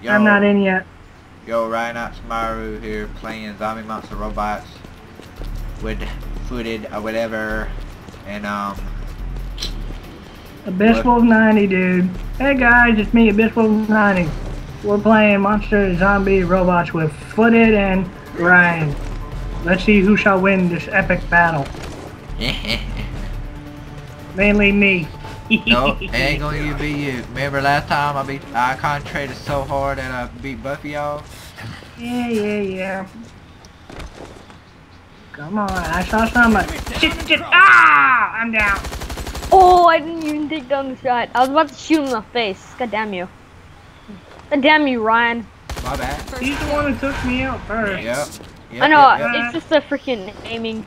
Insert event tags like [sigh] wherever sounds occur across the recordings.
Yo, I'm not in yet. Yo, Ryan Maru here playing Zombie Monster Robots with footed or whatever. And, um, Abyss? Wolf 90, dude. Hey guys, it's me, Abyss Wolf 90. We're playing Monster Zombie Robots with Footed and Ryan. Let's see who shall win this epic battle. [laughs] Mainly me. [laughs] no, it ain't gonna be you. Remember last time I beat, I concentrated so hard that I beat Buffy of y'all? Yeah, yeah, yeah. Come on, I saw somebody. Shit, shit, ah! I'm down. Oh, I didn't even take down the shot. I was about to shoot him in the face. God damn you. God damn you, Ryan. My bad. He's the one who took me out first. Yep. yep I know, yep, yep. it's just a freaking aiming.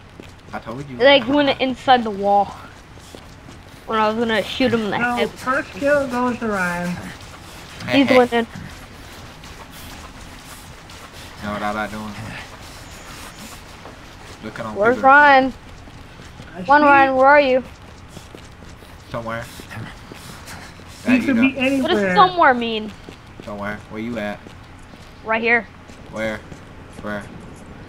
I told you. Like, when inside the wall. When I was gonna shoot him in the No, head. first kill goes to Ryan. He's winning. know what I like doing? Looking on Where's people Ryan? I One Ryan, where are you? somewhere. That you could know, be What does somewhere mean? somewhere. Where you at? Right here. Where? Where?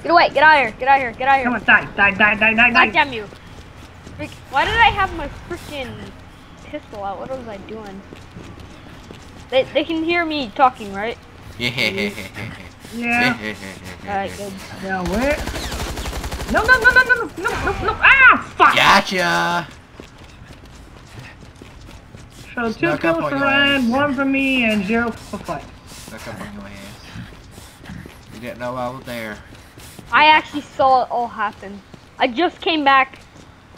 Get away, get out of here, get out of here, get out of Come here. on, die, die, die, die, die, God die. damn you. Freak Why did I have my freaking pistol out? What was I doing? They, they can hear me talking, right? yeah. yeah. Alright, good. Now where? No, no, no, no, no, no, no, no, Ah, fuck! Gotcha! So two kills for Ryan, one for me, and zero for Fight. Snuck up on your ass. You didn't know I was there. I actually saw it all happen. I just came back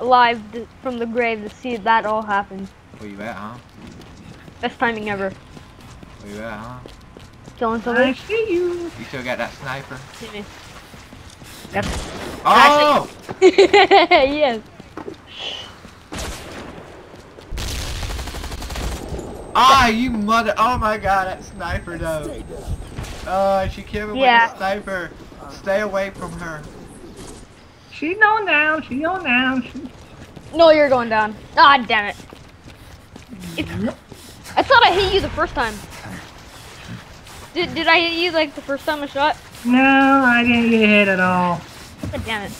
alive th- from the grave to see that all happen. Where you at, huh? Best timing ever. Where you at, huh? Killing I somebody. see you. You still got that sniper? See me. Oh! [laughs] yes. Ah, you mother! Oh my god, that sniper though. Oh, she killed me Yeah. with a sniper. Stay away from her. She's going down. She's going down. She... No, you're going down. Ah, damn it. It's, I thought I hit you the first time. Did, did I hit you like the first time I shot? No, I didn't get hit at all. God damn it.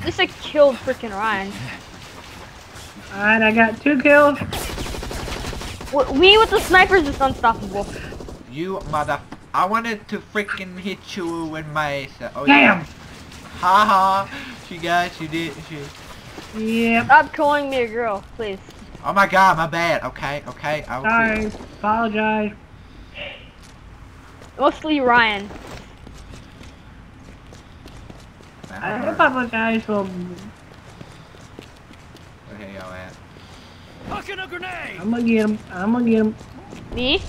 At least I killed freaking Ryan. Alright, I got two kills. W- Me with the snipers is unstoppable. You mother. I wanted to freaking hit you with my. Oh, Damn. Yeah. Ha ha. She got you, did she? Yep. Stop calling me a girl, please. Oh my god, my bad. Okay, okay. I will Sorry. Apologize. Mostly Ryan. quit. I apologize for. Where y'all at? I'm gonna get him. I'm gonna get him. Me?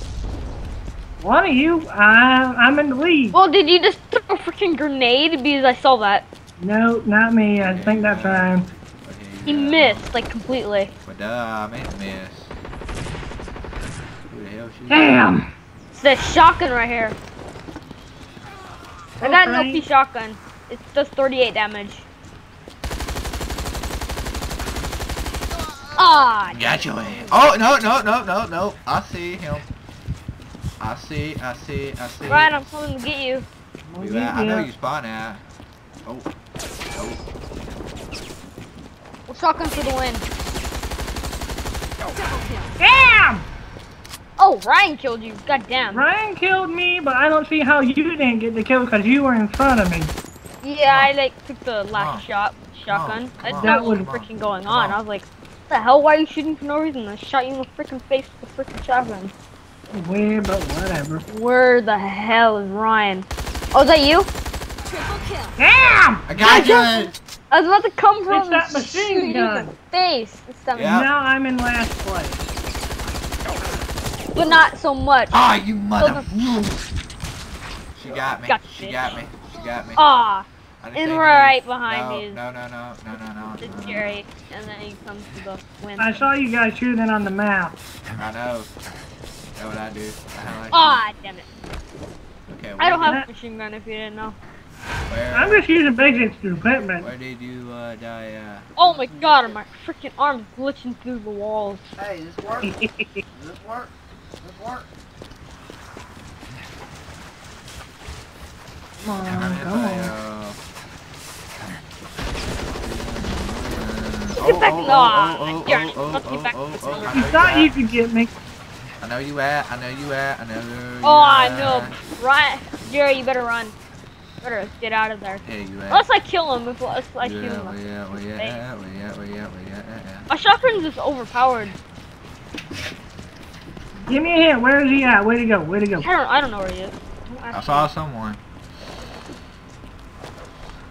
One of you. I, I'm in the lead. Well, did you just throw a freaking grenade? Because I saw that. No, not me. I think that's Ryan. He you missed, like, completely. But duh, I meant to miss. Who the hell she? Damn. It's the shotgun right here. I got an Okay. OP shotgun. It does 38 damage. Ah, Got your. Oh no no no no no! I see him. I see I see I see. Ryan, I'm coming to get you. I'm Where you at? get I know you. you spawn at. Oh. Oh. Well, shotgun for the win. Damn. Oh, Ryan killed you. God damn. Ryan killed me, but I don't see how you didn't get the kill because you were in front of me. Yeah, I like took the last on. shot shotgun. Come I didn't know That what was was- freaking going on. on. I was like, what the hell? Why are you shooting for no reason? I shot you in the freaking face with the freaking shotgun. Weird, but whatever. Where the hell is Ryan? Oh, is that you? Triple kill. Damn. I got you. [laughs] I was about to come from It's that machine shoot you in gun. the face. It's that Yeah. Now I'm in last place. but not so much. Ah, you mother. Oh, She got me. Got She bitch. got me. She got me. Ah, I didn't and right behind no, me No, no, no, no, no, no, the no, no. And then he comes to the win. I saw you guys shooting on the map. I know. That's what I do. I like Ah, damn it. Okay, I don't have a machine gun if you didn't know. Where, I'm just using basic equipment. where did you uh, die? Uh, Oh my god, my freaking arm's glitching through the walls. Hey, this work? Does [laughs] this work? Does this work? Come on, come on. feo. Get back- Oh, oh, Aw, oh, oh, Jared, oh, let's oh, get back oh, to oh, this. I You know thought you at. could get me. I know you at. I know you at. I know you Oh, I know. Right. Jerry, you better run. Better get out of there. Yeah, you at. Unless I kill him, if unless I shoot Yeah, him. Where you at? Uh, uh. My shotgun's just overpowered. Give me a hint. Where is he at? Way to go. Way to go. I don't, I don't know where he is. I saw someone.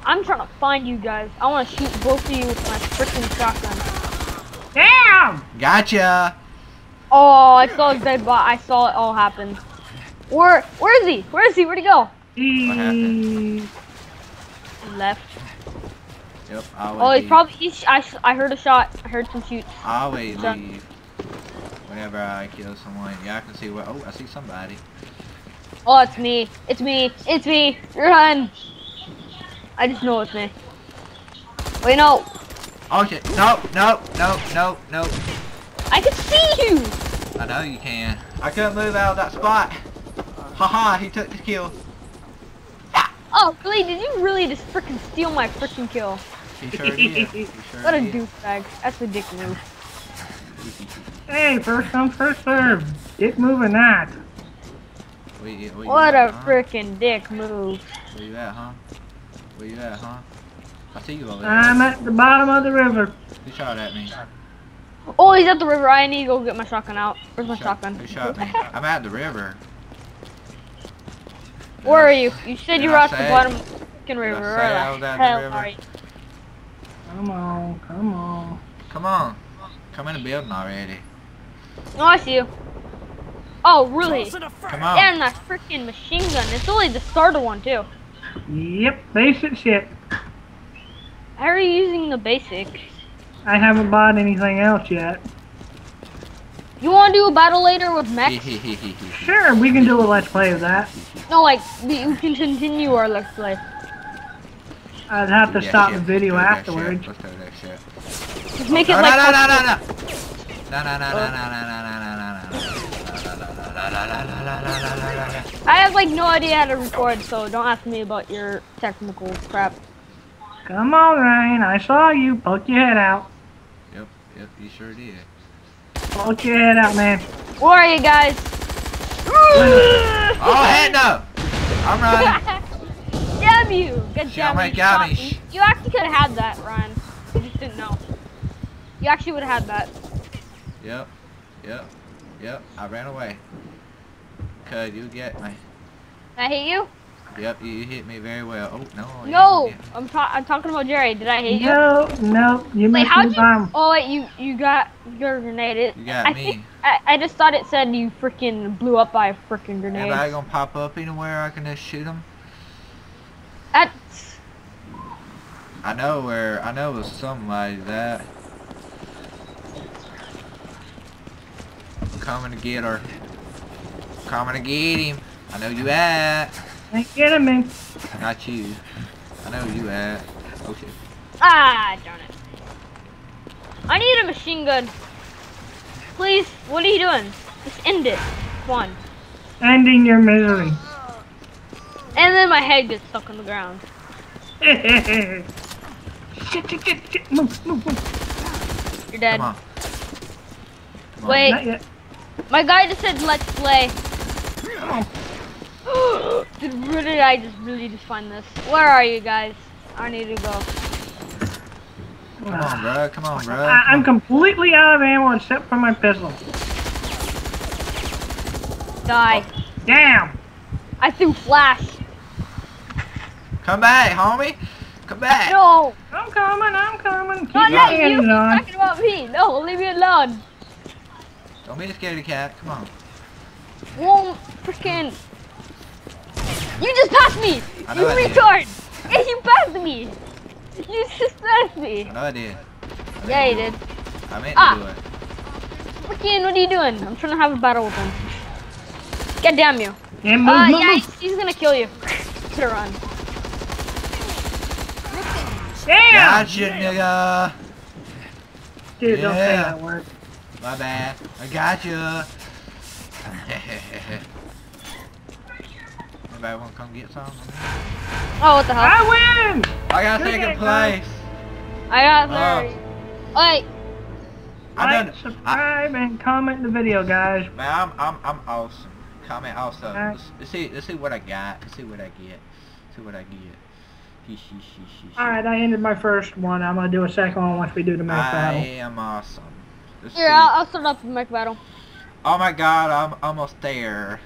I'm trying to find you guys. I want to shoot both of you with my freaking shotgun. Damn! Gotcha. Oh, I saw his dead body. I saw it all happen. Where, where is he? Where is he? Where'd he go? He... left. Yep. Oh, he's leave. probably. He's, I, I heard a shot. I heard some shoots. I always Done. leave. Whenever I kill someone, yeah, I can see where. Oh, I see somebody. Oh, it's me. It's me. It's me. Run. I just know it's me. Wait, no. Oh shit! No! No! No! No! No! I can see you. I know you can. I couldn't move out of that spot. Haha! He took the kill. Ah! Oh, really? Did you really just freaking steal my freaking kill? He sure did. He [laughs] sure What a did. douchebag. That's a dick move. Hey, first come, first serve. Dick moving that. Where you, where you What at, a huh? freaking dick move. Where you at, huh? Where you at, huh? I see you over there. I'm at the bottom of the river. Who shot at me? Oh, he's at the river. I need to go get my shotgun out. Where's my Shot- shotgun? Shot? [laughs] I'm at the river. Where are you? You said Did you I were at the bottom of the freaking river. say Where I the was the hell river? are you? Come on, come on. Come on. Come in the building already. No, I see you. Oh, really? Come on. Damn, that freaking machine gun. It's only the starter one, too. Yep, basic shit. How are you using the basic? I haven't bought anything else yet. You want to do a battle later with mechs? Sure, we can do a let's play of that. no, like, we we can continue our let's play. I'd have to Yeah, stop yeah, the video let's do that afterwards. shit. Let's do that shit. Just make no, it like... no, no, no, no, no. No, no, no, no, no, no, no, no, no, no, no. I have, like, no idea how to record, so don't ask me about your technical crap. Come on, Ryan. I saw you. Poke your head out. Yep, yep, you sure did. Poke your head out, man. Where are you guys? Oh, heck no! [laughs] I'm running. [laughs] Damn you! Good She job. You got me. me. You actually could have had that, Ryan. You just didn't know. You actually would have had that. Yep, yep, yep, I ran away. Could you get me. Did I hit you? Yep, you, you hit me very well. Oh, no. No! didn't get me. I'm, ta- I'm talking about Jerry. Did I hit you? No, no, you Wait, missed how'd the you? bomb. Oh wait, you you got your grenade. It, You got I me. Think, I, I just thought it said you freaking blew up by a freaking grenade. Am I gonna pop up anywhere I can just shoot him. That's I know where, I know it was something like that. I'm coming to get her. Coming to get him. I know you at. Ain't getting me. Not you. I know you at. Okay. ah darn it. I need a machine gun. Please, what are you doing? Just end it. One. Ending your misery. And then my head gets stuck on the ground. [laughs] shit, shit, shit, shit. Move, move, move. You're dead. Come on. Come on. Wait. Not yet. My guy just said let's play. [gasps] did really I just really just find this? Where are you guys? I need to go. Ah. Come on, bro. Come on, bro. I, I'm completely out of ammo except for my pistol. Die. Oh, damn. I threw flash. Come back, homie. Come back. No, I'm coming, I'm coming. Keep not your not you. hands You're on. talking about me. No, leave me alone. Don't be a scaredy cat. Come on. Whoa, freaking. You just passed me. I know You I retard. Yeah, you passed me. You just passed me. I know I did. I Yeah, to you do did. I meant Ah. to do it. Freaking, what are you doing? I'm trying to have a battle with him. God damn you. Yeah, move, Uh, move, yeah, move. he's, he's gonna kill you. [laughs] Better run. Damn. Gotcha, nigga. Dude, don't say Yeah. that word. My bad. I got you. [laughs] Anybody want to come get some? Oh, what the hell? I win! I got Good second game, guys. place. I got uh, Oh. third. Wait, I like, done. I, subscribe, and comment the video, guys. man, I'm I'm I'm awesome. Comment also. Alright. Let's, let's see let's see what I got. Let's see what I get. See what I get. Alright, I ended my first one. I'm gonna do a second one once we do the math I am awesome. Let's here. I'll, I'll start off the mech battle. Oh my god, I'm almost there.